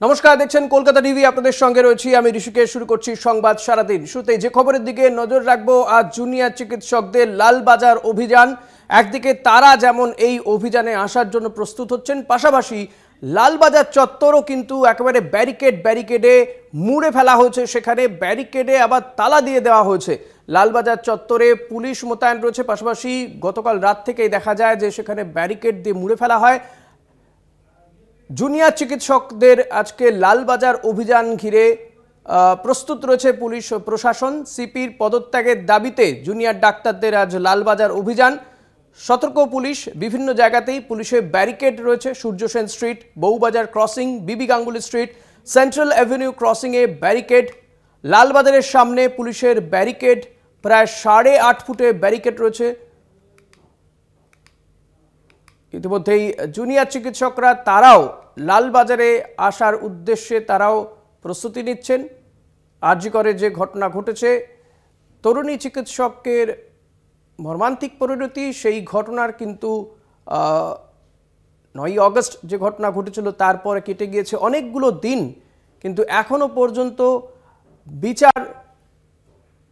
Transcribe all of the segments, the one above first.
নমস্কার, দেখছেন কলকাতা টিভি, আপনাদের সঙ্গে রয়েছি আমি ঋষিকেশ। শুরু করছি সংবাদ সারাদিন। শুরুতে যে খবরের দিকে নজর রাখব, আজ জুনিয়র চিকিৎসকদের লালবাজার অভিযান। একদিকে তারা যেমন এই অভিযানে আসার জন্য প্রস্তুত হচ্ছেন, পাশাপাশি লালবাজার চত্বরও কিন্তু একেবারে ব্যারিকেড ব্যারিকেডে মুড়ে ফেলা হয়েছে। সেখানে ব্যারিকেডে আবার তালা দিয়ে দেওয়া হয়েছে। লালবাজার চত্বরে পুলিশ মোতায়েন রয়েছে, পাশাপাশি গতকাল রাত থেকেই দেখা যায় যে সেখানে ব্যারিকেড দিয়ে মুড়ে ফেলা হয়। জুনিয়র চিকিৎসকদের আজকে লালবাজার অভিযান ঘিরে প্রস্তুত রয়েছে পুলিশ প্রশাসন। সিপির পদত্যাগের দাবিতে জুনিয়র ডাক্তারদের আজ লালবাজার অভিযান। সতর্ক পুলিশ বিভিন্ন জায়গাতেই পুলিশের ব্যারিকেড রয়েছে Surya Sen street, Bowbazar crossing, BB Ganguly street, central avenue ক্রসিংয়ে barricade. লালবাজারের সামনে পুলিশের ব্যারিকেড, প্রায় সাড়ে আট ফুটে ব্যারিকেড রয়েছে। ইতিমধ্যেই জুনিয়র চিকিৎসকরা, তারাও লালবাজারে আসার উদ্দেশ্যে তারাও প্রস্তুতি নিচ্ছেন। আরজিকরে যে ঘটনা ঘটেছে, তরুণী চিকিৎসকের মর্মান্তিক পরিণতি, সেই ঘটনার কিন্তু নয়ই অগস্ট যে ঘটনা ঘটেছিল, তারপরে কেটে গিয়েছে অনেকগুলো দিন। কিন্তু এখনও পর্যন্ত বিচার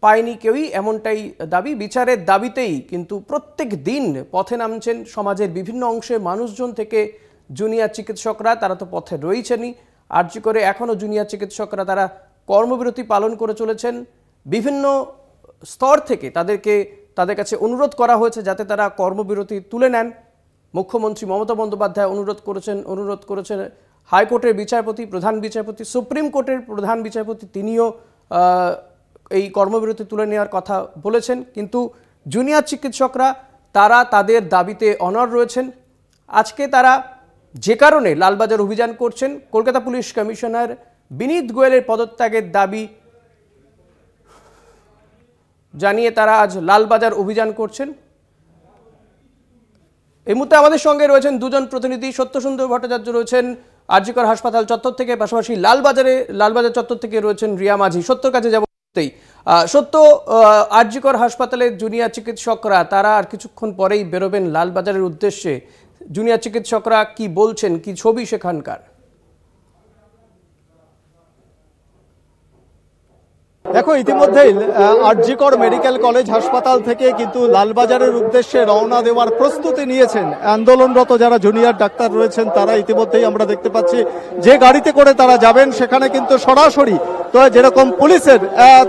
পায়নি কেউই, এমনটাই দাবি। বিচারের দাবিতেই কিন্তু প্রত্যেক দিন পথে নামছেন সমাজের বিভিন্ন অংশে মানুষজন থেকে জুনিয়র চিকিৎসকরা, তারা তো পথে রয়েছেনই। আর্জি করে এখনও জুনিয়র চিকিৎসকরা তারা কর্মবিরতি পালন করে চলেছেন। বিভিন্ন স্তর থেকে তাদেরকে, তাদের কাছে অনুরোধ করা হয়েছে যাতে তারা কর্মবিরতি তুলে নেন। মুখ্যমন্ত্রী মমতা বন্দ্যোপাধ্যায় অনুরোধ করেছেন অনুরোধ করেছেন হাইকোর্টের বিচারপতি, প্রধান বিচারপতি, সুপ্রিম কোর্টের প্রধান বিচারপতি, তিনিও এই কর্মবিরতি তুলে নেওয়ার কথা বলেছেন। কিন্তু জুনিয়র চিকিৎসকরা, তারা তাদের দাবিতে অনর রয়েছেন। আজকে তারা যে কারণে লালবাজার অভিযান করছেন কলকাতা পুলিশ কমিশনার বিনীত গোয়েলের পদত্যাগের দাবি জানিয়ে তারা আজ লালবাজার অভিযান করছেন। এই মুহূর্তে আমাদের সঙ্গে রয়েছেন দুজন প্রতিনিধি। সত্যসুন্দর ভট্টাচার্য রয়েছেন আরজিকর হাসপাতাল চত্বর থেকে, পাশাপাশি লালবাজারে, লালবাজার চত্বর থেকে রয়েছেন রিয়া মাঝি। সত্যর কাছে যাব সত্য আরজিকর হাসপাতালের জুনিয়র চিকিৎসকরা, তারা আর কিছুক্ষণ পরেই বেরোবেন লালবাজারের উদ্দেশ্যে। জুনিয়র চিকিৎসকরা কি বলছেন, কি ছবি সেখানকার? দেখো, ইতিমধ্যেই আরজিকর মেডিকেল কলেজ হাসপাতাল থেকে কিন্তু লালবাজারের উদ্দেশ্যে রওনা দেওয়ার প্রস্তুতি নিয়েছেন। আন্দোলনরত যারা জুনিয়র ডাক্তার রয়েছেন, তারা ইতিমধ্যেই আমরা দেখতে পাচ্ছি, যে গাড়িতে করে তারা যাবেন, সেখানে কিন্তু সরাসরি তো যেরকম পুলিশের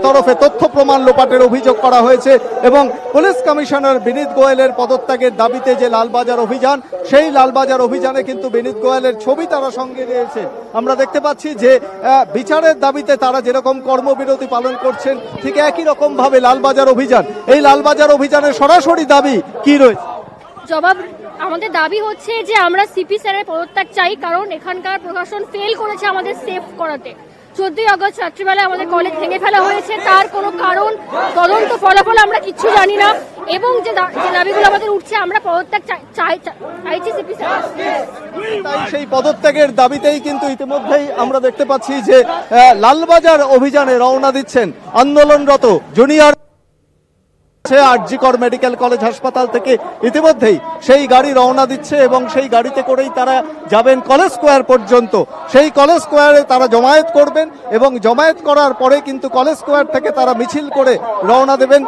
তরফে তথ্য প্রমাণ লোপাটের অভিযোগ করা হয়েছে এবং পুলিশ কমিশনার বিনীত গোয়েলের পদত্যাগের দাবিতে যে লালবাজার অভিযান, সেই লালবাজার অভিযানে কিন্তু বিনীত গোয়েলের ছবি তারা সঙ্গে নিয়েছে। আমরা দেখতে পাচ্ছি যে বিচারের দাবিতে তারা যেরকম কর্মবিরতি পালন করছেন, ঠিক একই রকম ভাবে লালবাজার অভিযান। এই লালবাজার অভিযানের সরাসরি দাবি কি রয়েছে? জবাব, আমাদের দাবি হচ্ছে যে আমরা সিপি স্যারের পদত্যাগ চাই, কারণ এখানকার প্রশাসন ফেল করেছে আমাদের সেফ করাতে। চোদ্দই আগস্ট রাত্রিবেলা আমাদের কলেজ ভেঙে ফেলা হয়েছে। তার কোনো কারণ, তদন্ত ফলাফল আমরা কিচ্ছু জানি না। এবং যে দাবিগুলো আমাদের উঠছে, আমরা পদত্যাগ চাই- চাই চাই- চাইছি সিপি তাই সেই পদত্যাগের দাবিতেই কিন্তু ইতিমধ্যেই আমরা দেখতে পাচ্ছি যে লালবাজার অভিযানে রওনা দিচ্ছেন আন্দোলনরত জুনিয়র আরজিকর মেডিকেল কলেজ হাসপাতাল থেকে ইতিমধ্যেই সেই গাড়ি রওনা দিচ্ছে এবং সেই গাড়িতে করেই তারা যাবেন কলেজ স্কোয়ার পর্যন্ত। সেই কলেজ স্কোয়ারে তারা জমায়েত করবেন এবং জমায়েত করার পরে কিন্তু কলেজ স্কোয়ার থেকে তারা মিছিল করে রওনা দেবেন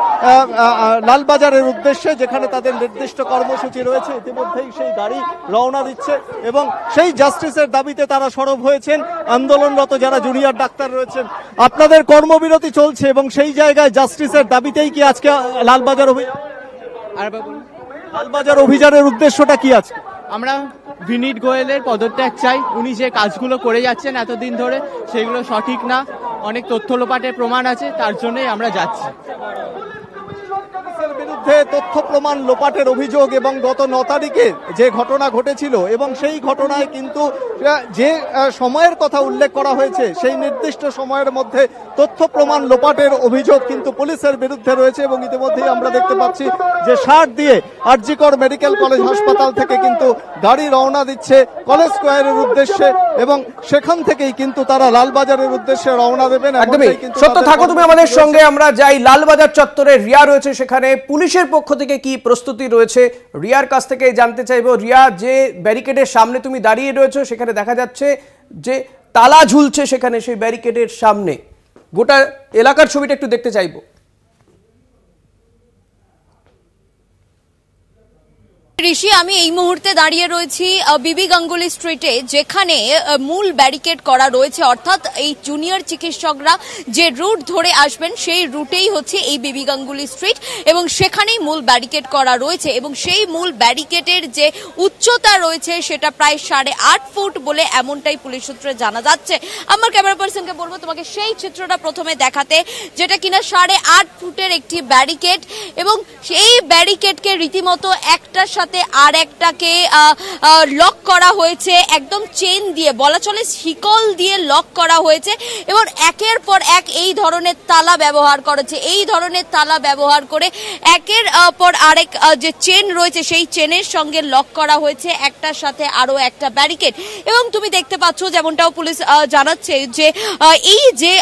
লালবাজারের উদ্দেশ্যে যেখানে তাদের নির্দিষ্ট কর্মসূচি রয়েছে। ইতিমধ্যেই সেই গাড়ি রওনা দিচ্ছে এবং সেই জাস্টিসের দাবিতে তারা সরব হয়েছেন। আন্দোলনরত যারা জুনিয়র ডাক্তার রয়েছেন, আপনাদের কর্মবিরতি চলছে এবং সেই জায়গায় জাস্টিসের দাবিতেই কি আজকে লালবাজার অভিযান আরেকবার লালবাজার অভিযানের উদ্দেশ্যটা কি আছে? আমরা ভিনিট গোয়েলের পদত্যাগ চাই। উনি যে কাজগুলো করে যাচ্ছেন এতদিন ধরে, সেগুলো সঠিক না। অনেক তথ্য লোপাটের প্রমাণ আছে, তার জন্যই আমরা যাচ্ছি। বিরুদ্ধে তথ্য প্রমাণ লোপাটের অভিযোগ এবং গত ন তারিখে যে ঘটনা ঘটেছিল এবং সেই ঘটনায় কিন্তু যে সময়ের কথা উল্লেখ করা হয়েছে, সেই নির্দিষ্ট সময়ের মধ্যে তথ্য প্রমাণ লোপাটের অভিযোগ কিন্তু পুলিশের বিরুদ্ধে রয়েছে এবং ইতিমধ্যেই আমরা দেখতে পাচ্ছি যে সার দিয়ে আরজিকর মেডিকেল কলেজ হাসপাতাল থেকে কিন্তু গাড়ি রওনা দিচ্ছে। কলেজ স্কোয়ারের উদ্দেশ্যে এবং সেখান থেকেই কিন্তু তারা লালবাজারের উদ্দেশ্যে রওনা দেবেন একদমই। সত্য থাকো তুমি আমাদের সঙ্গে আমরা যাই লালবাজার চত্বরে। রিয়া রয়েছে সেখানে। পুলিশের পক্ষ থেকে কি প্রস্তুতি রয়েছে? রিয়ার কাছ থেকে জানতে চাইব। রিয়া যে ব্যারিকেডের সামনে তুমি দাঁড়িয়ে রয়েছো সেখানে দেখা যাচ্ছে যে তালা ঝুলছে সেখানে সেই ব্যারিকেডের সামনে। গোটা এলাকার ছবিটা একটু দেখতে চাইব। ঋষি, আমি এই মুহূর্তে দাঁড়িয়ে রয়েছি বিবি গাঙ্গুলি স্ট্রিটে যেখানে মূল ব্যারিকেড করা রয়েছে। অর্থাৎ এই জুনিয়র চিকিৎসকরা যে রুট ধরে আসবেন, সেই রুটেই হচ্ছে এই বিবি গাঙ্গুলি স্ট্রিট এবং সেখানেই মূল ব্যারিকেড করা রয়েছে এবং সেই মূল ব্যারিকেডের যে উচ্চতা রয়েছে, সেটা প্রায় সাড়ে আট ফুট বলে এমনটাই পুলিশ সূত্রে জানা যাচ্ছে। আমার ক্যামেরা পার্সনকে বলব, তোমাকে সেই চিত্রটা প্রথমে দেখাতে, যেটা কিনা সাড়ে আট ফুটের একটি ব্যারিকেড এবং সেই ব্যারিকেডকে রীতিমতো একটার সাথে আর একটাকে লক করা হয়েছে, একদম চেন দিয়ে, বলা চলে শিকল দিয়ে লক করা হয়েছে, এবং একের পর এক এই ধরনের তালা ব্যবহার করেছে। এই ধরনের তালা ব্যবহার করে একের পর আরেক যে চেন রয়েছে, সেই চেনের সঙ্গে লক করা হয়েছে, একটার সাথে আরও একটা ব্যারিকেড এবং তুমি দেখতে পাচ্ছ, যেমনটাও পুলিশ জানাচ্ছে যে এই যে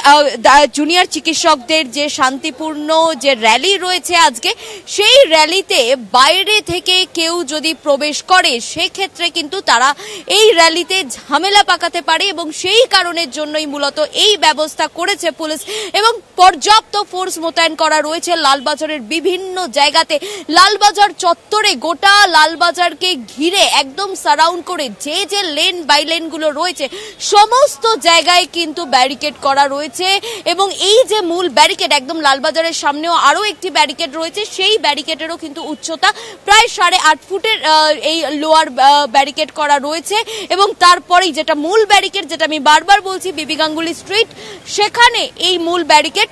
জুনিয়র চিকিৎসকদের যে শান্তিপূর্ণ যে র্যালি রয়েছে আজকে, সেই র্যালিতে বাইরে থেকে কেউ যদি প্রবেশ করে, সেক্ষেত্রে কিন্তু তারা এই র্যালিতে ঝামেলা পাকাতে পারে এবং সেই কারণের জন্যই মূলত এই ব্যবস্থা করেছে পুলিশ। এবং পর্যাপ্ত ফোর্স মোতায়েন করা রয়েছে লালবাজারের বিভিন্ন জায়গাতে। লালবাজার চত্বরে গোটা লালবাজারকে ঘিরে একদম সারাউন্ড করে যে যে লেন বাই লেনগুলো রয়েছে, সমস্ত জায়গায় কিন্তু ব্যারিকেড করা রয়েছে। এবং এই যে মূল ব্যারিকেড একদম লালবাজারের সামনেও আরও একটি ব্যারিকেড রয়েছে, সেই ব্যারিকেডেরও কিন্তু উচ্চতা প্রায় সাড়ে আট ফুটের এই লোয়ার ব্যারিকেড করা রয়েছে এবং তারপরেই যেটা মূল ব্যারিকেড যেটা আমি বারবার বলছি বিবি গাঙ্গুলি স্ট্রিট সেখানে এই মূল ব্যারিকেড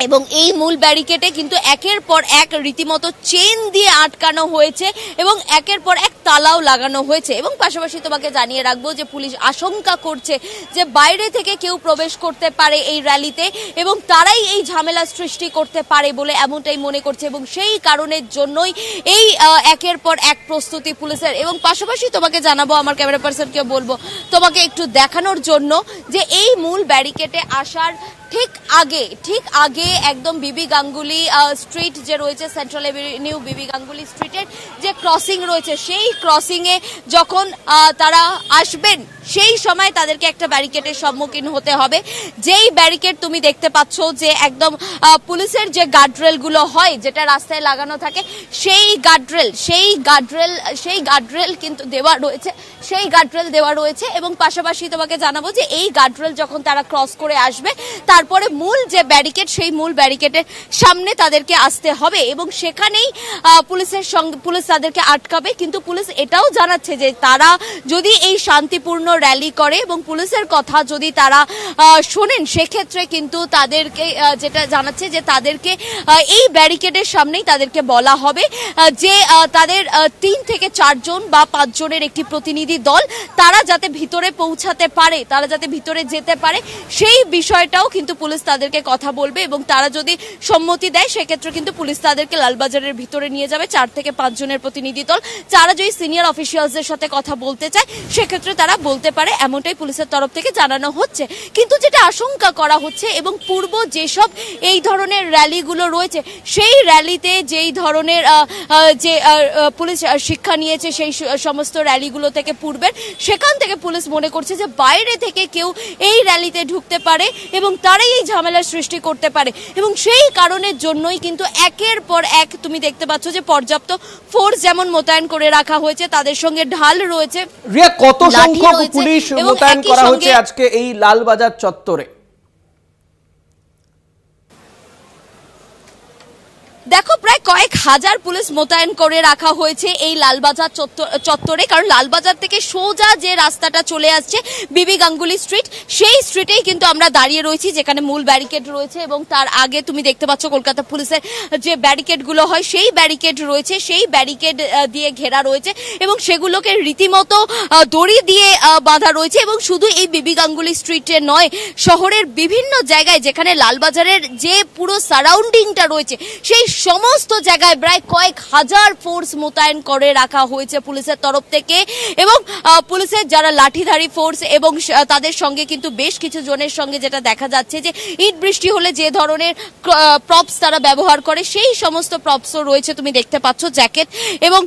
এবং এই মূল ব্যারিকেডে কিন্তু একের পর এক রীতিমতো চেন দিয়ে আটকানো হয়েছে এবং একের পর এক তালাও লাগানো হয়েছে। এবং পাশাপাশি তোমাকে জানিয়ে রাখব যে পুলিশ আশঙ্কা করছে যে বাইরে থেকে কেউ প্রবেশ করতে পারে এই র্যালিতে এবং তারাই এই ঝামেলা সৃষ্টি করতে পারে বলে এমনটাই মনে করছে এবং সেই কারণের জন্যই এই একের পর এক প্রস্তুতি পুলিশের। এবং পাশাপাশি তোমাকে জানাব, আমার ক্যামেরা পার্সনকে বলব, তোমাকে একটু দেখানোর জন্য যে এই মূল ব্যারিকেডে আসার ঠিক আগে ঠিক আগে একদম বিবি গাঙ্গুলি স্ট্রিট যে রয়েছে সেন্ট্রাল এভিনিউ বিবি গাঙ্গুলি স্ট্রিটের যে ক্রসিং রয়েছে, সেই ক্রসিং এ যখন তারা আসবেন, সেই সময় তাদেরকে একটা ব্যারিকেডের সম্মুখীন হতে হবে। যেই ব্যারিকেড তুমি দেখতে পাচ্ছ যে একদম পুলিশের যে গার্ডরেলগুলো হয়, যেটা রাস্তায় লাগানো থাকে, সেই গার্ডরেল সেই গার্ডরেল সেই গার্ডরেল কিন্তু দেওয়া রয়েছে। সেই গার্ডরেল দেওয়া রয়েছে এবং পাশাপাশি তোমাকে জানাব যে এই গার্ডরেল যখন তারা ক্রস করে আসবে, তারপরে মূল যে ব্যারিকেড সেই মূল ব্যারিকেডের সামনে তাদেরকে আসতে হবে এবং সেখানেই পুলিশের সঙ্গে, পুলিশ তাদেরকে আটকাবে। কিন্তু পুলিশ এটাও জানাচ্ছে যে তারা যদি এই শান্তিপূর্ণ র্যালি করে এবং পুলিশের কথা যদি তারা শোনেন, সেক্ষেত্রে কিন্তু তাদেরকে যেটা জানাচ্ছে যে তাদেরকে এই ব্যারিকেডের সামনেই তাদেরকে বলা হবে যে তাদের তিন থেকে চারজন বা পাঁচজনের একটি প্রতিনিধি দল, তারা যাতে ভিতরে পৌঁছাতে পারে, তারা যাতে ভিতরে যেতে পারে, সেই বিষয়টাও কিন্তু পুলিশ তাদেরকে কথা বলবে এবং তারা যদি সম্মতি দেয়, সেক্ষেত্রে কিন্তু পুলিশ তাদেরকে লালবাজারের ভিতরে নিয়ে যাবে। চার থেকে পাঁচজনের প্রতিনিধি দল তারা যদি সিনিয়র অফিসিয়ালসদের সাথে কথা বলতে চায়, সেক্ষেত্রে তারা বলতে পারে, এমনটাই পুলিশের তরফ থেকে জানানো হচ্ছে। কিন্তু যেটা আশঙ্কা করা হচ্ছে এবং পূর্ব যেসব এই ধরনের র্যালিগুলো রয়েছে, সেই র্যালিতে যেই ধরনের যে পুলিশ শিক্ষা নিয়েছে, সেই সমস্ত র্যালিগুলো থেকে পূর্বের। সেখান থেকে পুলিশ মনে করছে যে বাইরে থেকে কেউ এই র্যালিতে ঢুকতে পারে এবং তারাই এই ঝামেলার সৃষ্টি করতে পারে। এবং সেই কারণের জন্যই কিন্তু একের পর এক তুমি দেখতে পাচ্ছ যে পর্যাপ্ত ফোর্স যেমন মোতায়েন করে রাখা হয়েছে তাদের সঙ্গে ঢাল রয়েছে। রিয়া কত সংখ্যক পুলিশ মোতায়েন করা হয়েছে আজকে এই লালবাজার চত্বরে? দেখো, প্রায় কয়েক হাজার পুলিশ মোতায়েন করে রাখা হয়েছে এই লালবাজার চত্বর- কারণ লালবাজার থেকে সোজা যে রাস্তাটা চলে আসছে বিবি গাঙ্গুলি স্ট্রিট সেই স্ট্রিটেই কিন্তু আমরা দাঁড়িয়ে রয়েছি, যেখানে মূল ব্যারিকেড রয়েছে এবং তার আগে তুমি দেখতে পাচ্ছ কলকাতা পুলিশের যে ব্যারিকেডগুলো হয়, সেই ব্যারিকেড রয়েছে, সেই ব্যারিকেড দিয়ে ঘেরা রয়েছে এবং সেগুলোকে রীতিমতো দড়ি দিয়ে বাঁধা রয়েছে এবং শুধু এই বিবি গাঙ্গুলি স্ট্রিটে নয়, শহরের বিভিন্ন জায়গায় যেখানে লালবাজারের যে পুরো সারাউন্ডিংটা রয়েছে, সেই সমস্ত জায়গায় প্রায় কয়েক হাজার ফোর্স মোতায়েন করে রাখা হয়েছে পুলিশের তরফ থেকে। এবং পুলিশের যারা লাঠিধারী ফোর্স এবং তাদের সঙ্গে কিন্তু বেশ কিছু জনের সঙ্গে যেটা দেখা যাচ্ছে যে, ইট বৃষ্টি হলে যে ধরনের প্রপস তারা ব্যবহার করে, সেই সমস্ত প্রপসও রয়েছে তুমি দেখতে পাচ্ছ জ্যাকেট এবং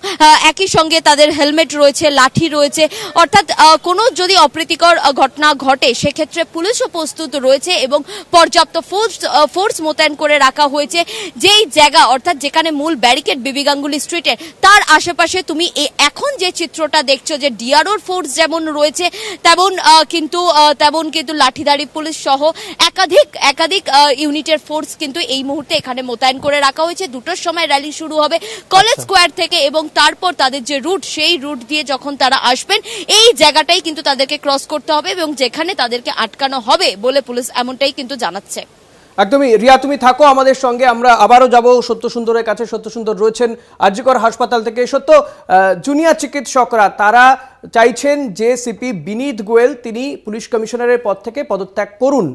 একই সঙ্গে তাদের হেলমেট রয়েছে, লাঠি রয়েছে। অর্থাৎ কোনো যদি অপ্রীতিকর ঘটনা ঘটে, সেক্ষেত্রে পুলিশও প্রস্তুত রয়েছে এবং পর্যাপ্ত ফোর্স ফোর্স মোতায়েন করে রাখা হয়েছে। যেই জায়গা অর্থাৎ যেখানে মূল ব্যারিকেড বিবি গাঙ্গুলি স্ট্রিটে তার আশেপাশে তুমি এখন যে চিত্রটা দেখছ যে ডিআরওর ফোর্স যেমন রয়েছে তেমন কিন্তু তেমন কিন্তু লাঠিধারী পুলিশ সহ একাধিক একাধিক ইউনিটের ফোর্স কিন্তু এই মুহূর্তে এখানে মোতায়েন করে রাখা হয়েছে। দুটোর সময় র্যালি শুরু হবে কলেজ স্কোয়ার থেকে এবং তারপর তাদের যে রুট সেই রুট দিয়ে যখন তারা আসবেন এই জায়গাটাই কিন্তু তাদেরকে ক্রস করতে হবে এবং যেখানে তাদেরকে আটকানো হবে বলে পুলিশ এমনটাই কিন্তু জানাচ্ছে। একদমই। রিয়া, তুমি থাকো আমাদের সঙ্গে। আমরা আবারও যাব। সত্য সুন্দরের কাছে সত্য সুন্দর রয়েছেন আর্যকর হাসপাতাল থেকে। সত্য জুনিয়র চিকিৎসকরা, তারা চাইছেন যে সিপি বিনীত গোয়েল তিনি পুলিশ কমিশনারের পদ থেকে পদত্যাগ করুন।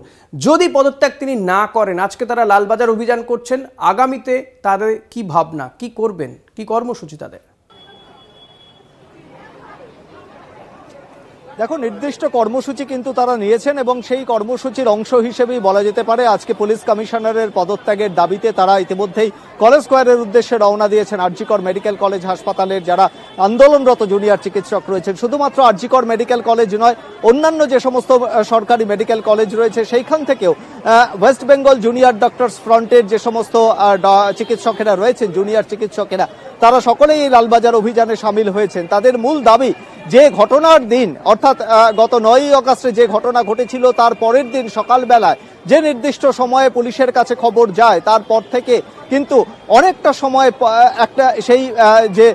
যদি পদত্যাগ তিনি না করেন, আজকে তারা লালবাজার অভিযান করছেন। আগামীতে তাদের কি ভাবনা, কি করবেন? কি কর্মসূচি তাদের? দেখো, নির্দিষ্ট কর্মসূচি কিন্তু তারা নিয়েছেন এবং সেই কর্মসূচির অংশ হিসেবেই বলা যেতে পারে আজকে পুলিশ কমিশনারের পদত্যাগের দাবিতে তারা ইতিমধ্যেই কলেজ স্কোয়ারের উদ্দেশ্যে রওনা দিয়েছেন আরজিকর মেডিকেল কলেজ হাসপাতালের যারা আন্দোলনরত জুনিয়র চিকিৎসক রয়েছেন। শুধুমাত্র আরজিকর মেডিকেল কলেজ নয়, অন্যান্য যে সমস্ত সরকারি মেডিকেল কলেজ রয়েছে, সেইখান থেকেও ওয়েস্ট বেঙ্গল জুনিয়র ডক্টরস ফ্রন্টের যে সমস্ত চিকিৎসকেরা রয়েছেন, জুনিয়র চিকিৎসকেরা, তারা সকলেই এই লালবাজার অভিযানে সামিল হয়েছেন। তাদের মূল দাবি, যে ঘটনার দিন, অর্থাৎ গত নয়ই অগাস্টে যে ঘটনা ঘটেছিল, তার পরের দিন সকালবেলায় যে নির্দিষ্ট সময়ে পুলিশের কাছে খবর যায়, তারপর থেকে কিন্তু অনেকটা সময় একটা সেই যে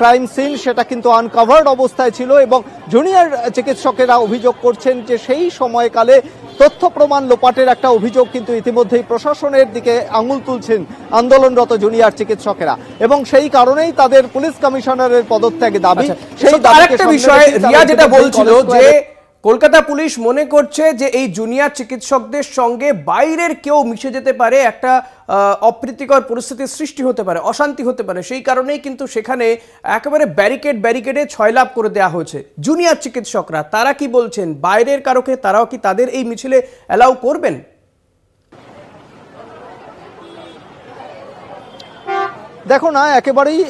ক্রাইম সিন সেটা কিন্তু আনকাভার্ড অবস্থায় ছিল এবং জুনিয়র চিকিৎসকেরা অভিযোগ করছেন যে সেই সময়কালে তথ্য প্রমাণ লোপাটের একটা অভিযোগ কিন্তু ইতিমধ্যেই প্রশাসনের দিকে আঙুল তুলছেন আন্দোলনরত জুনিয়র চিকিৎসকেরা এবং সেই কারণেই তাদের পুলিশ কমিশনারের পদত্যাগ দাবি। আচ্ছা, সেই দাবিকে বিষয় রিয়া যেটা বলছিল যে কলকাতা পুলিশ মনে করছে যে এই জুনিয়র চিকিৎসকদের সঙ্গে বাইরের কেউ মিশে যেতে পারে, একটা অপ্রীতিকর পরিস্থিতির সৃষ্টি হতে পারে, অশান্তি হতে পারে। সেই কারণেই কিন্তু সেখানে একেবারে ব্যারিকেড, ব্যারিকেডে ছয়লাভ করে দেওয়া হয়েছে জুনিয়র চিকিৎসকরা। তারা কি বলছেন? বাইরের কারোকে তারাও কি তাদের এই মিছিলে অ্যালাউ করবেন? দেখো না, একেবারেই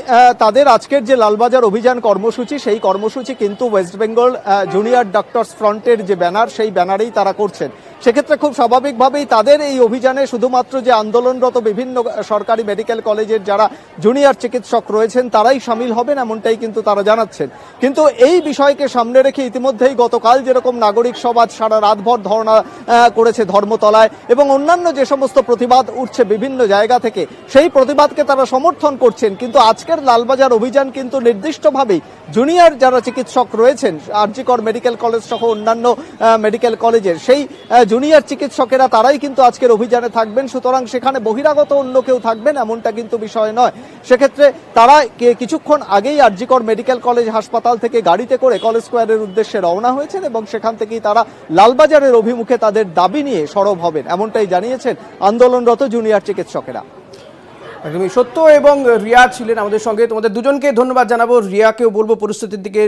তাদের আজকের যে লালবাজার অভিযান কর্মসূচি, সেই কর্মসূচি কিন্তু ওয়েস্ট বেঙ্গল জুনিয়র ডক্টরস ফ্রন্টের যে ব্যানার, সেই ব্যানারেই তারা করছেন। সেক্ষেত্রে খুব স্বাভাবিকভাবেই তাদের এই অভিযানে শুধুমাত্র যে আন্দোলনরত বিভিন্ন সরকারি মেডিকেল কলেজের যারা জুনিয়র চিকিৎসক রয়েছেন, তারাই সামিল হবেন এমনটাই কিন্তু তারা জানাচ্ছেন। কিন্তু এই বিষয়কে সামনে রেখে ইতিমধ্যেই গতকাল যেরকম নাগরিক সমাজ সারা রাতভর ধর্ণা করেছে ধর্মতলায় এবং অন্যান্য যে সমস্ত প্রতিবাদ উঠছে বিভিন্ন জায়গা থেকে, সেই প্রতিবাদকে তারা সমর্থন করছেন। কিন্তু আজকের লালবাজার অভিযান কিন্তু নির্দিষ্টভাবেই জুনিয়র যারা চিকিৎসক রয়েছেন, আরজিকর মেডিকেল কলেজ সহ অন্যান্য মেডিকেল কলেজের, সেই জুনিয়র চিকিৎসকেরা তারাই কিন্তু আজকের অভিযানে থাকবেন। সুতরাং সেখানে বহিরাগত অন্য কেউ থাকবেন, এমনটা কিন্তু বিষয় নয়। সেক্ষেত্রে তারা কিছুক্ষণ আগেই আরজিকর মেডিকেল কলেজ হাসপাতাল থেকে গাড়িতে করে কলেজ স্কোয়ারের উদ্দেশ্যে রওনা হয়েছেন এবং সেখান থেকেই তারা লালবাজারের অভিমুখে তাদের দাবি নিয়ে সরব হবেন, এমনটাই জানিয়েছেন আন্দোলনরত জুনিয়র চিকিৎসকেরা। একদমই সত্য এবং রিয়া ছিলেন আমাদের সঙ্গে। তোমাদের দুজনকে ধন্যবাদ জানাব। রিয়াকেও বলব পরিস্থিতির দিকে